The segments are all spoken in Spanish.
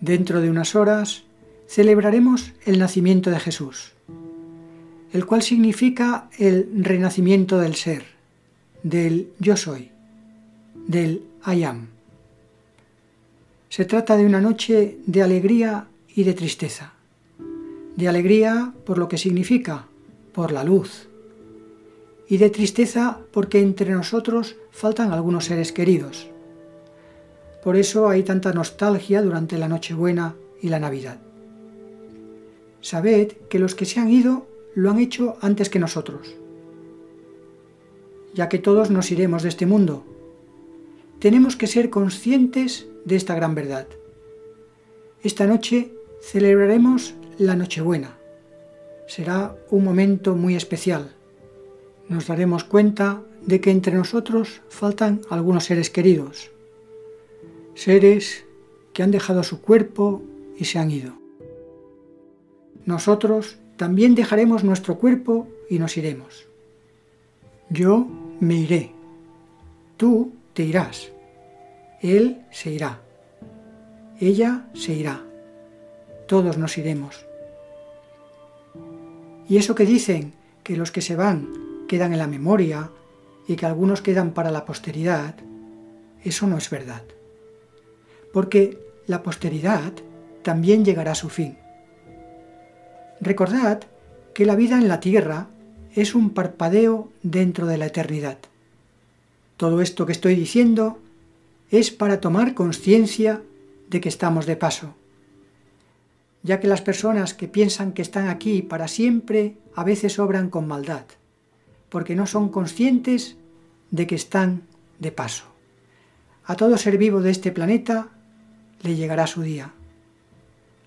Dentro de unas horas celebraremos el nacimiento de Jesús, el cual significa el renacimiento del ser, del yo soy, del I am. Se trata de una noche de alegría y de tristeza. De alegría por lo que significa, por la luz. Y de tristeza porque entre nosotros faltan algunos seres queridos. Por eso hay tanta nostalgia durante la Nochebuena y la Navidad. Sabed que los que se han ido lo han hecho antes que nosotros, ya que todos nos iremos de este mundo. Tenemos que ser conscientes de esta gran verdad. Esta noche celebraremos la Nochebuena. Será un momento muy especial. Nos daremos cuenta de que entre nosotros faltan algunos seres queridos, seres que han dejado su cuerpo y se han ido. Nosotros también dejaremos nuestro cuerpo y nos iremos. Yo me iré, tú te irás, él se irá, ella se irá, todos nos iremos. Y eso que dicen, que los que se van quedan en la memoria y que algunos quedan para la posteridad, eso no es verdad porque la posteridad también llegará a su fin. Recordad que la vida en la tierra es un parpadeo dentro de la eternidad. Todo esto que estoy diciendo es para tomar conciencia de que estamos de paso, ya que las personas que piensan que están aquí para siempre a veces obran con maldad, porque no son conscientes de que están de paso. A todo ser vivo de este planeta le llegará su día.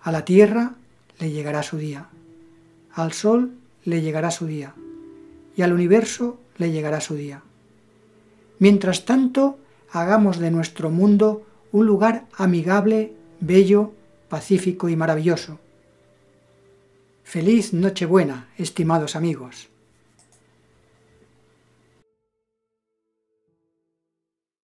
A la tierra le llegará su día. Al sol le llegará su día. Y al universo le llegará su día. Mientras tanto, hagamos de nuestro mundo un lugar amigable, bello, pacífico y maravilloso. Feliz Nochebuena, estimados amigos.